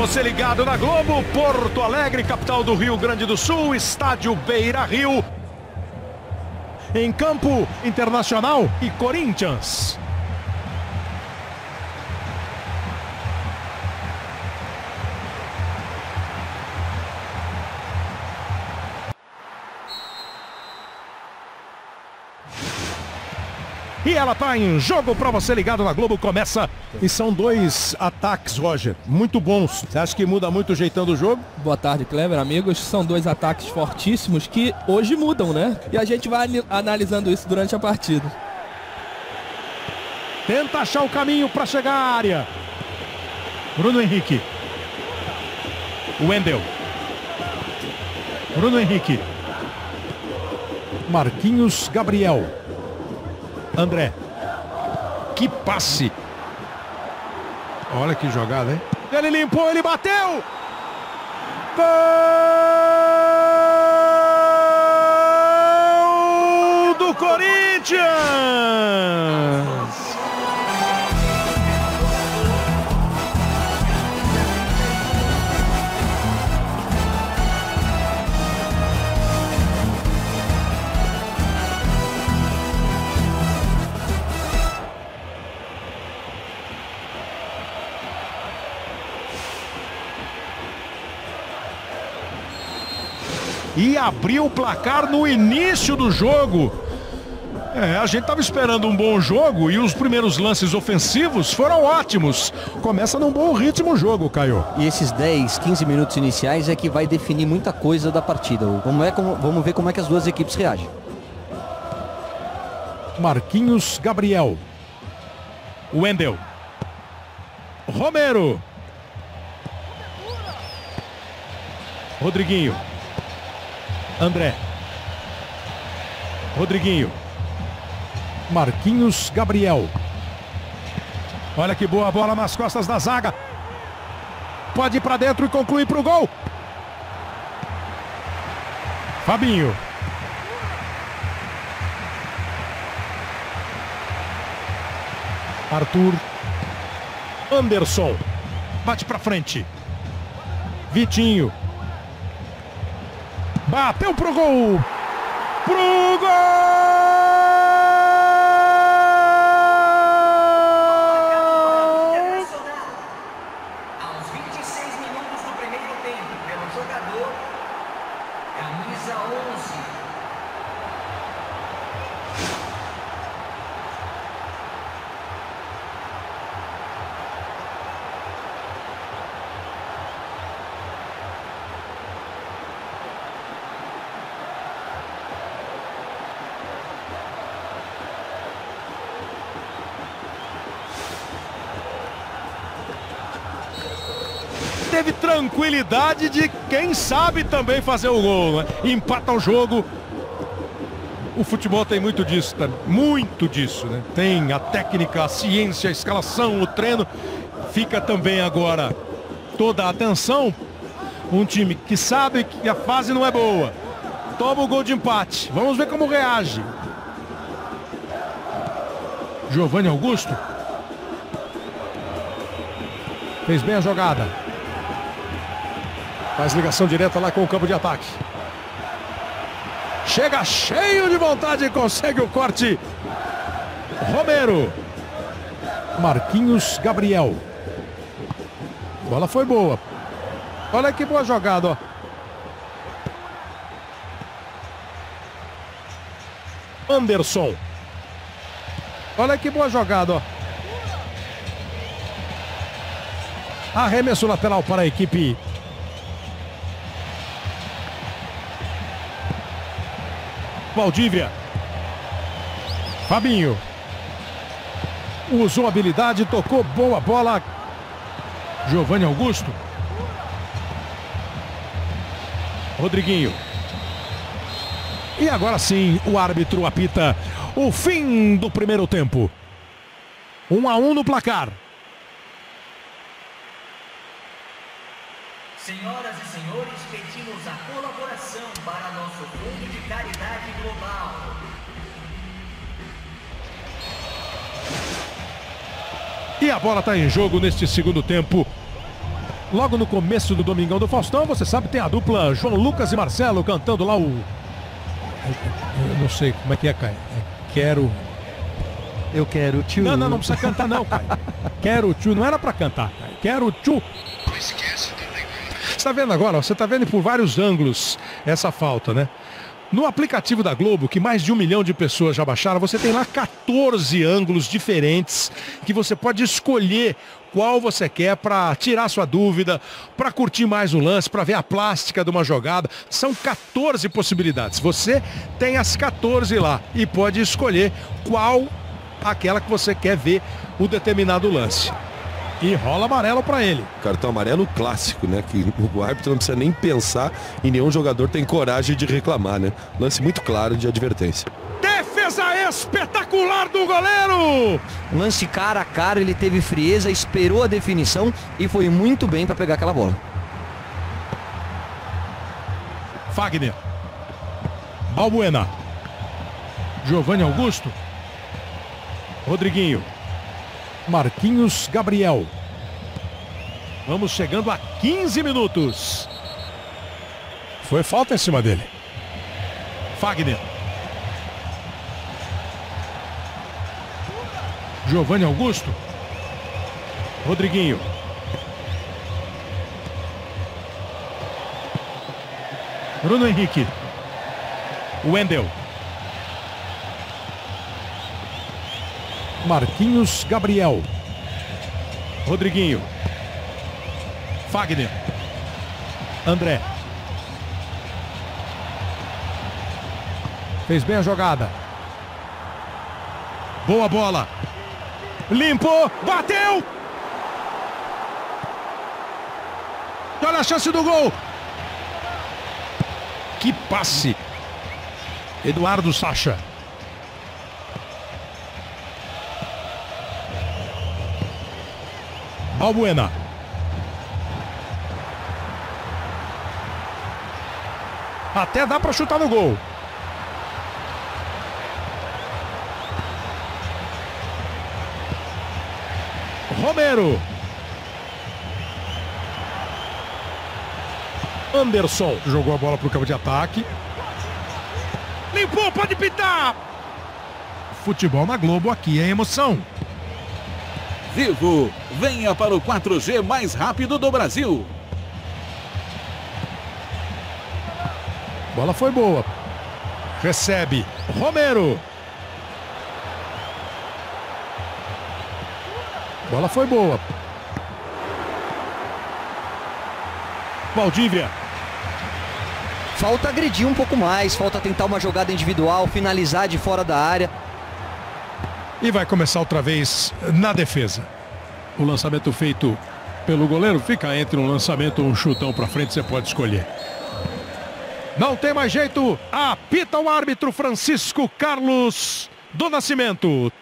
você ligado na Globo, Porto Alegre, capital do Rio Grande do Sul, estádio Beira Rio. Em campo internacional e Corinthians. E ela tá em jogo para você ligado na Globo. Começa. E são dois ataques, Roger, muito bons. Você acha que muda muito o jeitão do jogo? Boa tarde, Kleber, amigos. São dois ataques fortíssimos que hoje mudam, né? E a gente vai analisando isso durante a partida. Tenta achar o caminho para chegar à área. Bruno Henrique. Wendel. Bruno Henrique. Marquinhos Gabriel. André. Que passe. Olha que jogada, hein? Ele limpou, ele bateu. Gol do Corinthians! E abriu o placar no início do jogo. É, a gente estava esperando um bom jogo e os primeiros lances ofensivos foram ótimos. Começa num bom ritmo o jogo, Caio. E esses 10, 15 minutos iniciais é que vai definir muita coisa da partida. Vamos ver como, vamos ver como é que as duas equipes reagem. Marquinhos Gabriel. Wendel. Romero. Rodriguinho. André. Rodriguinho. Marquinhos Gabriel. Olha que boa bola nas costas da zaga. Pode ir para dentro e concluir para o gol. Fabinho. Arthur. Anderson. Bate para frente. Vitinho. Bateu pro gol. Pro gol! Aos 26 minutos do primeiro tempo, pelo jogador, camisa 11. Teve tranquilidade de quem sabe também fazer o gol, né? Empata o jogo. O futebol tem muito disso, tá? muito disso, né? Tem a técnica, a ciência, a escalação, o treino. Fica também agora toda a atenção. Um time que sabe que a fase não é boa. Toma o gol de empate. Vamos ver como reage. Giovanni Augusto. Fez bem a jogada. Faz ligação direta lá com o campo de ataque. Chega cheio de vontade e consegue o corte. Romero. Marquinhos Gabriel. Bola foi boa. Olha que boa jogada, ó. Anderson. Olha que boa jogada, ó. Arremesso lateral para a equipe Valdívia. Fabinho. Usou habilidade, tocou boa bola. Giovanni Augusto. Rodriguinho. E agora sim, o árbitro apita o fim do primeiro tempo. Um a um no placar. Senhoras e senhores, pedimos a colaboração para nosso Fundo de Caridade Global. E a bola está em jogo neste segundo tempo. Logo no começo do Domingão do Faustão, você sabe, tem a dupla João Lucas e Marcelo cantando lá o. Eu não sei como é que é, Caio. É Quero. Eu quero tio. Não, não, não precisa cantar, não, Caio. Quero tio. Não era pra cantar, Caio. Quero tio. Você tá vendo agora? Você tá vendo por vários ângulos essa falta, né? No aplicativo da Globo, que mais de um milhão de pessoas já baixaram, você tem lá 14 ângulos diferentes que você pode escolher qual você quer para tirar sua dúvida, para curtir mais o lance, para ver a plástica de uma jogada. São 14 possibilidades. Você tem as 14 lá e pode escolher qual aquela que você quer ver o determinado lance. E rola amarelo para ele. Cartão amarelo clássico, né? Que o árbitro não precisa nem pensar e nenhum jogador tem coragem de reclamar, né? Lance muito claro de advertência. Defesa espetacular do goleiro! Lance cara a cara, ele teve frieza, esperou a definição e foi muito bem para pegar aquela bola. Fagner. Balbuena. Giovanni Augusto. Rodriguinho. Marquinhos Gabriel. Vamos chegando a 15 minutos. Foi falta em cima dele. Fagner. Giovanni Augusto. Rodriguinho. Bruno Henrique. Wendel. Marquinhos Gabriel. Rodriguinho. Fagner. André. Fez bem a jogada. Boa bola. Limpou. Bateu. Olha a chance do gol. Que passe. Eduardo Sacha. Albuena. Até dá para chutar no gol. Romero. Anderson jogou a bola para o campo de ataque. Limpou, pode pintar. Futebol na Globo, aqui é emoção. Vivo, venha para o 4G mais rápido do Brasil. Bola foi boa. Recebe Romero. Bola foi boa. Valdívia. Falta agredir um pouco mais, falta tentar uma jogada individual, finalizar de fora da área. E vai começar outra vez na defesa. O lançamento feito pelo goleiro fica entre um lançamento ou um chutão para frente, você pode escolher. Não tem mais jeito. Apita o árbitro Francisco Carlos do Nascimento.